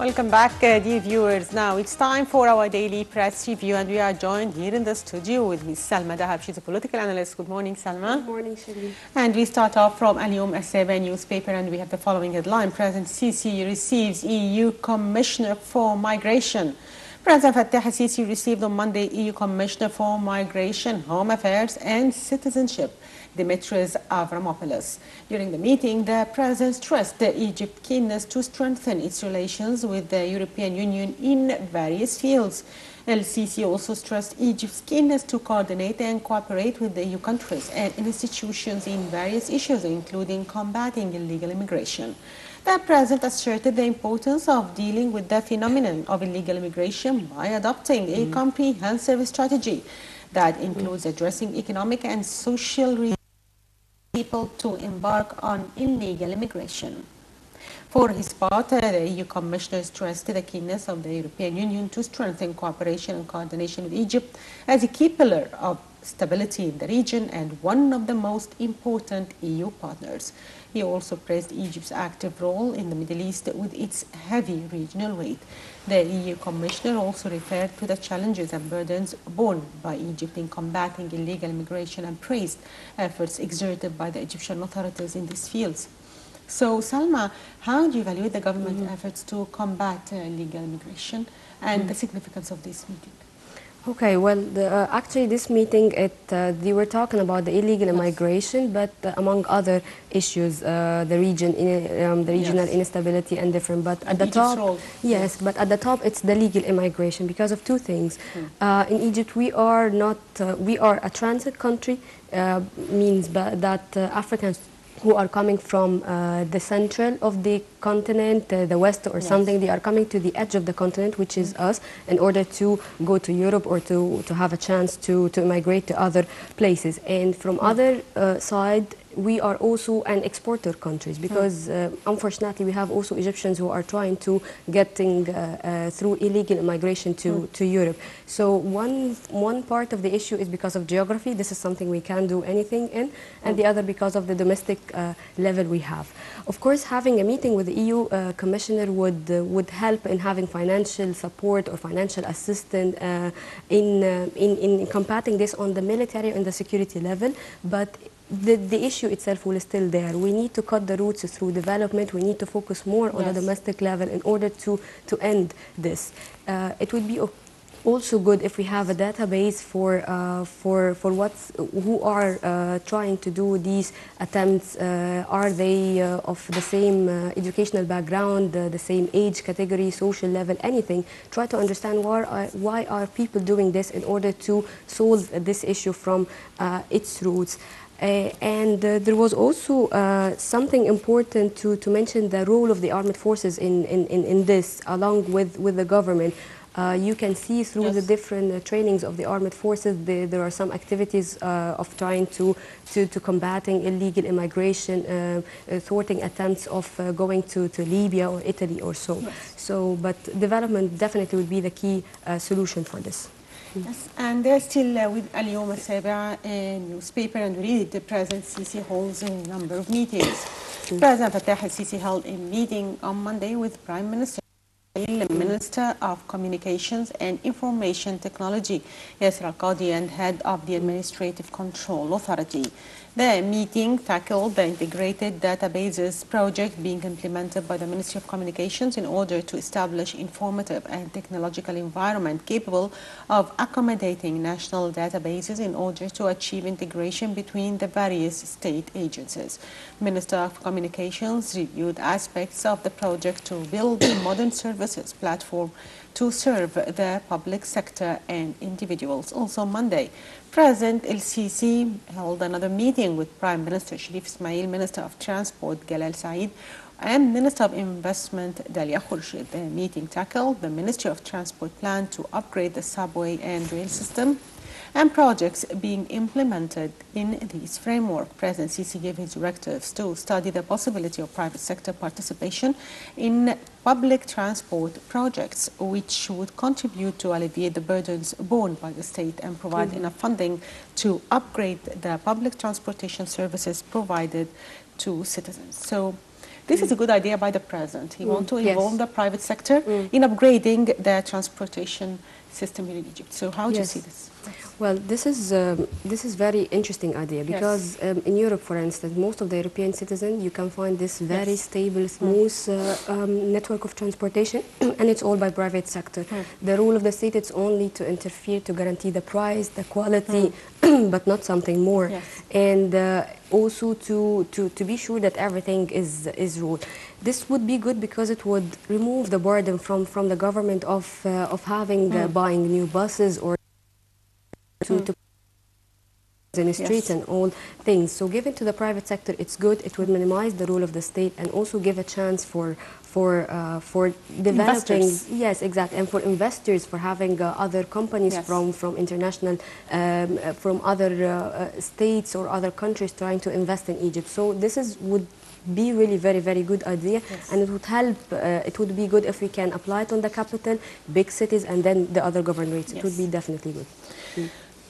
Welcome back, uh, dear viewers. Now it's time for our daily press review, and we are joined here in the studio with Ms. Salma Dahab. She's a political analyst. Good morning, Salma. Good morning, Shireen. And we start off from Al-Yom Al-Saba newspaper, and we have the following headline. President Sisi receives EU Commissioner for Migration. President Fattah Sisi received on Monday EU Commissioner for Migration, Home Affairs and Citizenship, Dimitris Avramopoulos. During the meeting, the President stressed Egypt's keenness to strengthen its relations with the European Union in various fields. El-Sisi also stressed Egypt's keenness to coordinate and cooperate with the EU countries and institutions in various issues, including combating illegal immigration. The President asserted the importance of dealing with the phenomenon of illegal immigration by adopting a mm. comprehensive strategy that includes addressing economic and social people to embark on illegal immigration. For his part, uh, the EU Commissioner stressed the keenness of the European Union to strengthen cooperation and coordination with Egypt as a key pillar of stability in the region and one of the most important EU partners. He also praised Egypt's active role in the Middle East with its heavy regional weight. The EU Commissioner also referred to the challenges and burdens borne by Egypt in combating illegal immigration and praised efforts exerted by the Egyptian authorities in these fields. So, Salma, how do you evaluate the government mm -hmm. efforts to combat uh, illegal immigration and mm -hmm. the significance of this meeting? Okay, well, the, uh, actually, this meeting, it, uh, they were talking about the illegal yes. immigration, but uh, among other issues, uh, the region, in, um, the regional yes. instability and different. But and at the top, role. yes, but at the top, it's the legal immigration because of two things. Mm. in Egypt, we are not, we are a transit country, means that Africans who are coming from uh, the central of the continent, uh, the west or yes. something, they are coming to the edge of the continent, which is us, in order to go to Europe or to, to have a chance to, to migrate to other places. And from mm. other uh, side, we are also an exporter countries because uh, unfortunately we have also Egyptians who are trying to getting uh, uh, through illegal immigration to, mm. to Europe. So one, one part of the issue is because of geography. This is something we can do anything in. And mm. the other because of the domestic level we have. Of course, having a meeting with the EU commissioner would, would help in having financial support or financial assistance in, in, in combating this on the military and the security level. But the, the issue itself will still there. We need to cut the roots through development. We need to focus more on Yes. the domestic level in order to, to end this. Uh, it would be also good if we have a database for, uh, for, for what's, who are uh, trying to do these attempts. Uh, are they uh, of the same uh, educational background, uh, the same age category, social level, anything? Try to understand why are, why are people doing this in order to solve this issue from uh, its roots. Uh, and uh, there was also uh, something important to, to mention the role of the armed forces in, in, in, in this, along with, with the government. Uh, you can see through Yes. the different uh, trainings of the armed forces, the, there are some activities uh, of trying to, to, to combating illegal immigration, thwarting attempts of uh, going to, to Libya or Italy or so. Yes. So, but development definitely would be the key uh, solution for this. Yes, and they're still uh, with Al-Yom Al-Saba uh, newspaper and read the President Sisi holds a number of meetings. President Fattah al-Sisi held a meeting on Monday with Prime Minister the Minister of Communications and Information Technology, Yasser Al-Qadi, and head of the Administrative Control Authority. The meeting tackled the integrated databases project being implemented by the Ministry of Communications in order to establish informative and technological environment capable of accommodating national databases in order to achieve integration between the various state agencies. Minister of Communications reviewed aspects of the project to build a modern services platform to serve the public sector and individuals. Also Monday, President El-Sisi held another meeting with Prime Minister Sharif Ismail, Minister of Transport Galal Said, and Minister of Investment Dalia Khurshid. The meeting tackled the Ministry of Transport plan to upgrade the subway and rail system and projects being implemented in this framework. President Sisi gave his directives to study the possibility of private sector participation in public transport projects, which would contribute to alleviate the burdens borne by the state and provide enough funding to upgrade the public transportation services provided to citizens. So This is a good idea by the president. He mm. wants to Yes. involve the private sector mm. in upgrading the transportation system here in Egypt. So how do you see this? Well, this is um, this is very interesting idea because um, in Europe, for instance, most of the European citizens you can find this very Yes. stable, smooth uh, um, network of transportation, and it's all by private sector. The role of the state is only to interfere to guarantee the price, the quality, but not something more. Yes. And uh, also to, to, to be sure that everything is is ruled. This would be good because it would remove the burden from, from the government of uh, of having uh, buying new buses or to, to in the streets Yes. and all things. So given to the private sector, it's good. It would minimize the role of the state and also give a chance for for uh, for developing. Investors. Yes, exactly, and for investors for having uh, other companies Yes. from from international um, uh, from other uh, uh, states or other countries trying to invest in Egypt. So this is would be really very very good idea Yes. and it would help uh, it would be good if we can apply it on the capital big cities and then the other governorates it would be definitely good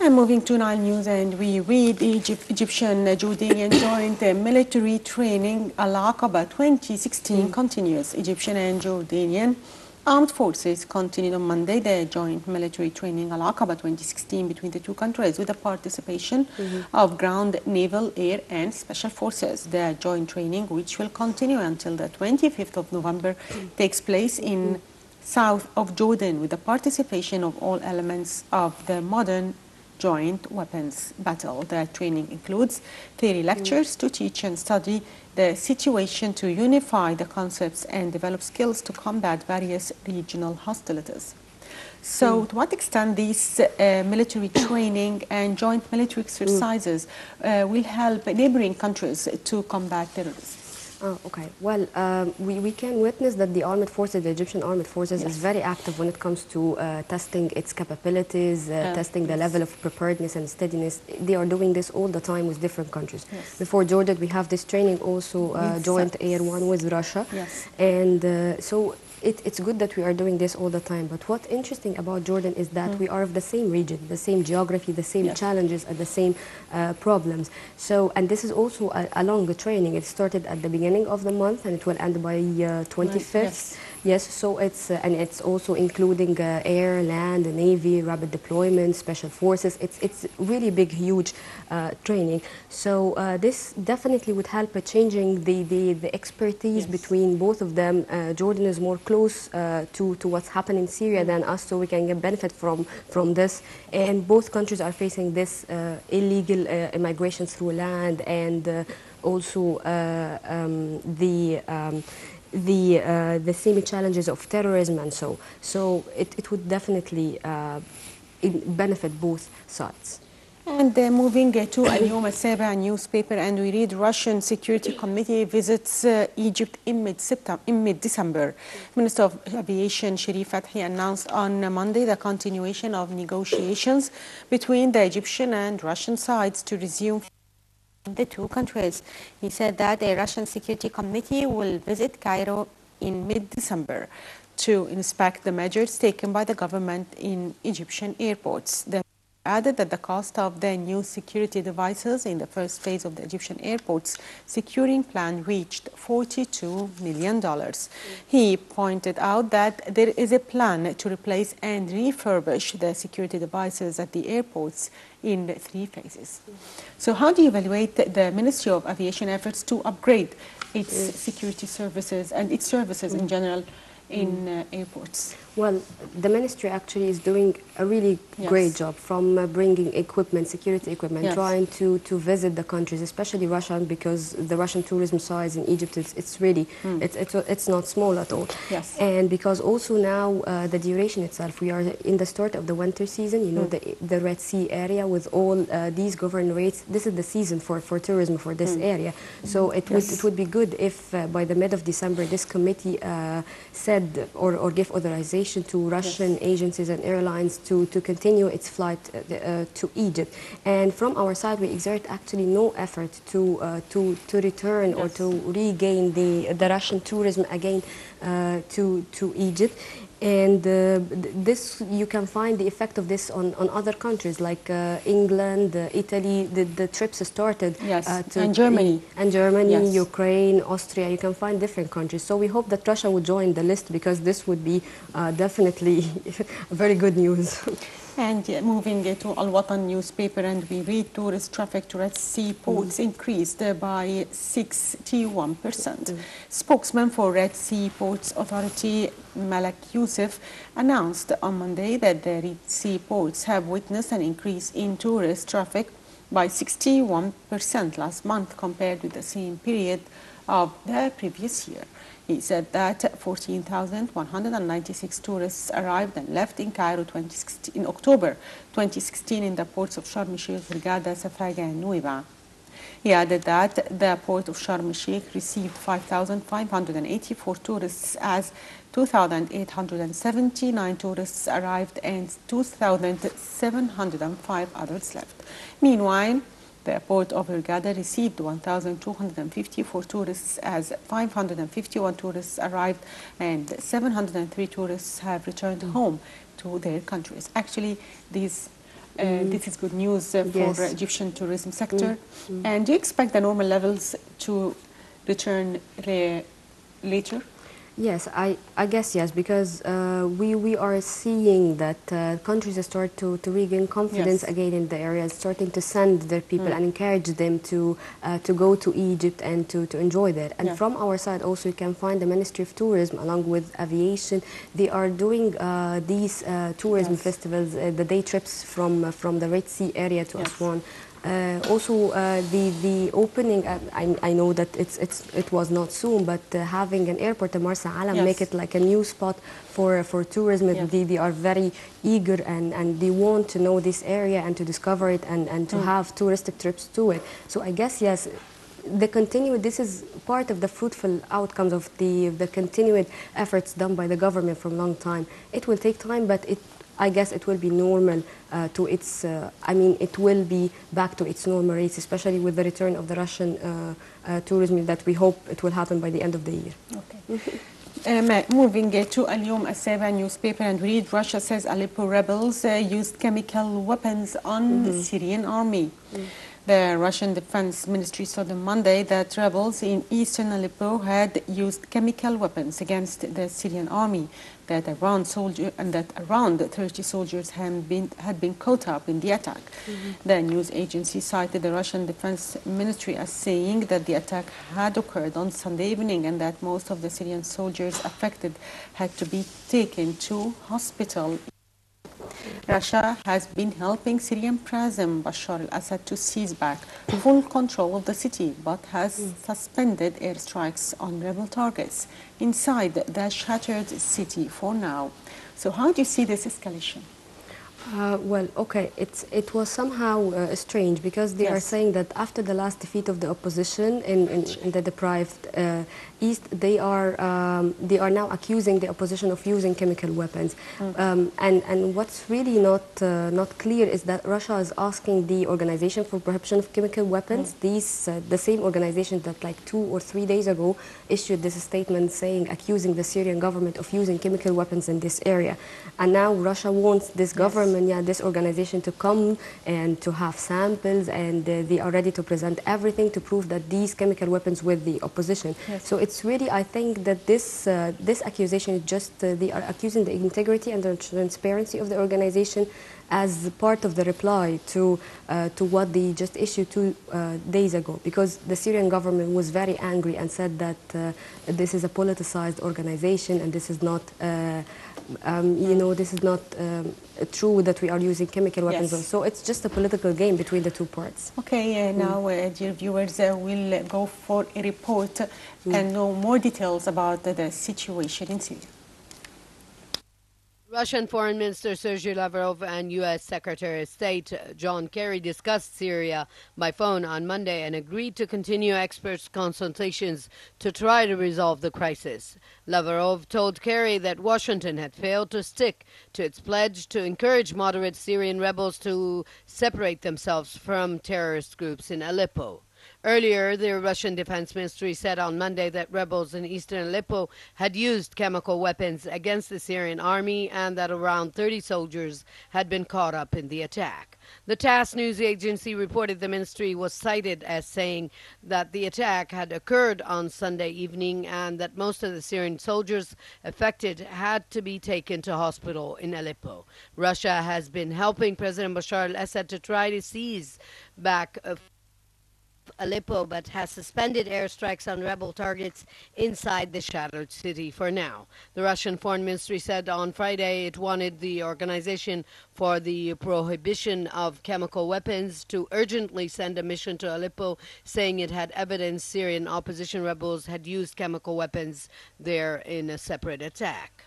And moving to Nile News, and we read the Egypt, Egyptian uh, Jordanian joint uh, military training Al Aqaba 2016 continues. Egyptian and Jordanian armed forces continued on Monday the joint military training Al Aqaba 2016 between the two countries with the participation of ground, naval, air, and special forces. The joint training, which will continue until the 25th of November, takes place in south of Jordan with the participation of all elements of the modern joint weapons battle. The training includes theory lectures to teach and study the situation to unify the concepts and develop skills to combat various regional hostilities. So, to what extent these uh, military training and joint military exercises uh, will help neighboring countries to combat terrorism? Oh, okay. Well, um, we, we can witness that the armed forces, the Egyptian armed forces, is very active when it comes to uh, testing its capabilities, uh, testing the level of preparedness and steadiness. They are doing this all the time with different countries. Yes. Before Jordan, we have this training also uh, joint air one with Russia. Yes. And uh, so it, it's good that we are doing this all the time. But what's interesting about Jordan is that we are of the same region, the same geography, the same Yes. challenges, and the same uh, problems. So, and this is also a, a longer training. It started at the beginning of the month and it will end by uh, 25th. Yes. Yes, so it's uh, and it's also including uh, air, land, navy, rapid deployment, special forces. It's it's really big, huge uh, training. So uh, this definitely would help changing the, the the expertise Yes. between both of them. Uh, Jordan is more close uh, to to what's happening in Syria than us, so we can get benefit from from this. And both countries are facing this uh, illegal uh, immigration through land and uh, also uh, um, the. Um, the uh, the same challenges of terrorism and so so it, it would definitely uh, benefit both sides. And uh, moving uh, to Al-Yom Al-Saba newspaper, and we read Russian Security Committee visits uh, Egypt in mid-December. Minister of Aviation Sharif Fathi announced on Monday the continuation of negotiations between the Egyptian and Russian sides to resume the two countries. He said that a Russian Security Committee will visit Cairo in mid-December to inspect the measures taken by the government in Egyptian airports. The added that the cost of the new security devices in the first phase of the Egyptian airports securing plan reached $42 million. He pointed out that there is a plan to replace and refurbish the security devices at the airports in three phases. So how do you evaluate the- the Ministry of Aviation efforts to upgrade its security services and its services in mm. general in uh, airports? Well, the ministry actually is doing a really Yes. great job from uh, bringing equipment, security equipment, Yes. trying to, to visit the countries, especially Russia, because the Russian tourism size in Egypt is it's really it's, it's it's not small at all. Yes. And because also now uh, the duration itself, we are in the start of the winter season. You know Hmm. the the Red Sea area with all uh, these governorates. This is the season for, for tourism for this area. So it would Hmm. It would be good if uh, by the mid of December this committee uh, said or, or give authorization to Russian agencies and airlines to, to continue its flight uh, uh, to Egypt. And from our side, we exert actually no effort to uh, to to return or to regain the the Russian tourism again uh, to, to Egypt. And uh, th- this you can find the effect of this on, on other countries like uh, England, uh, Italy. The, the trips started. Yes, uh, to and Germany. and Germany, Yes. Ukraine, Austria. You can find different countries. So we hope that Russia would join the list because this would be uh, definitely very good news. And moving uh, to Al Watan newspaper, and we read tourist traffic to Red Sea ports increased uh, by 61%. Spokesman for Red Sea Ports Authority, Malak Youssef, announced on Monday that the Red Sea ports have witnessed an increase in tourist traffic by 61% last month compared with the same period of the previous year. He said that 14,196 tourists arrived and left in Cairo 2016, in October 2016 in the ports of Sharm el-Sheikh, Hurghada, Safaga, and Nuweiba. He added that the port of Sharm el-Sheikh received 5,584 tourists as 2,879 tourists arrived and 2,705 others left. Meanwhile, the port of Hurghada received 1,254 tourists as 551 tourists arrived and 703 tourists have returned home to their countries. Actually, these uh, this is good news uh, for Yes. Egyptian tourism sector. And do you expect the normal levels to return later? Yes, I, I guess yes, because uh, we, we are seeing that uh, countries start to, to regain confidence Yes. again in the areas, starting to send their people and encourage them to uh, to go to Egypt and to, to enjoy that. And Yeah. from our side also, you can find the Ministry of Tourism along with aviation. They are doing uh, these uh, tourism Yes. festivals, uh, the day trips from uh, from the Red Sea area to Yes. Aswan. Uh, also, uh, the the opening. Uh, I, I know that it's it's it was not soon, but uh, having an airport in Marsa Alam Yes. make it like a new spot for for tourism. Yes. They, they are very eager and, and they want to know this area and to discover it and, and to Mm. have touristic trips to it. So I guess yes. The continued, this is part of the fruitful outcomes of the, the continued efforts done by the government from a long time. It will take time, but it, I guess it will be normal uh, to its, uh, I mean, it will be back to its normal rates, especially with the return of the Russian uh, uh, tourism that we hope it will happen by the end of the year. Okay. Um, moving uh, to Al-Yom Al-Saba newspaper and we read Russia says Aleppo rebels uh, used chemical weapons on the Syrian army. The Russian Defense Ministry said on Monday that rebels in eastern Aleppo had used chemical weapons against the Syrian army. That around soldier and that around 30 soldiers had been had been caught up in the attack. Mm-hmm. The news agency cited the Russian Defense Ministry as saying that the attack had occurred on Sunday evening and that most of the Syrian soldiers affected had to be taken to hospital. Russia has been helping Syrian President Bashar al-Assad to seize back full control of the city, but has suspended airstrikes on rebel targets inside the shattered city for now. So how do you see this escalation? Uh, well, okay, it's, it was somehow uh, strange because they are saying that after the last defeat of the opposition in, in, in the deprived uh, East, they are, um, they are now accusing the opposition of using chemical weapons. Um, and, and what's really not, uh, not clear is that Russia is asking the Organization for Prohibition of Chemical Weapons, these, uh, the same organization that like two or three days ago issued this statement saying, accusing the Syrian government of using chemical weapons in this area. And now Russia wants this government, yeah, this organization to come and to have samples, and uh, they are ready to present everything to prove that these chemical weapons with the opposition. Yes. So it's really, I think that this uh, this accusation is just uh, they are accusing the integrity and the transparency of the organization as part of the reply to uh, to what they just issued two uh, days ago, because the Syrian government was very angry and said that uh, this is a politicized organization and this is not. Uh, um, you know, this is not um, true that we are using chemical weapons. Yes. So it's just a political game between the two parts. Okay, uh, now, uh, dear viewers, uh, we'll go for a report and know more details about the, the situation in Syria. Russian Foreign Minister Sergei Lavrov and U.S. Secretary of State John Kerry discussed Syria by phone on Monday and agreed to continue experts' consultations to try to resolve the crisis. Lavrov told Kerry that Washington had failed to stick to its pledge to encourage moderate Syrian rebels to separate themselves from terrorist groups in Aleppo. Earlier, the Russian Defense Ministry said on Monday that rebels in eastern Aleppo had used chemical weapons against the Syrian army and that around 30 soldiers had been caught up in the attack. The TASS news agency reported the ministry was cited as saying that the attack had occurred on Sunday evening and that most of the Syrian soldiers affected had to be taken to hospital in Aleppo. Russia has been helping President Bashar al-Assad to try to seize back Aleppo, but has suspended airstrikes on rebel targets inside the shattered city for now. The Russian Foreign Ministry said on Friday it wanted the Organization for the Prohibition of Chemical Weapons to urgently send a mission to Aleppo, saying it had evidence Syrian opposition rebels had used chemical weapons there in a separate attack.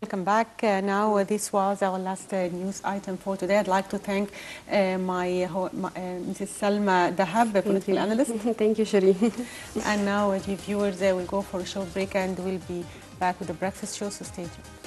Welcome back. Uh, now, uh, this was our last uh, news item for today. I'd like to thank uh, my, ho- my uh, Mrs. Salma Dahab, a political analyst. Thank you, Shireen. and now, uh, dear viewers, uh, we'll go for a short break and we'll be back with the breakfast show, so stay tuned.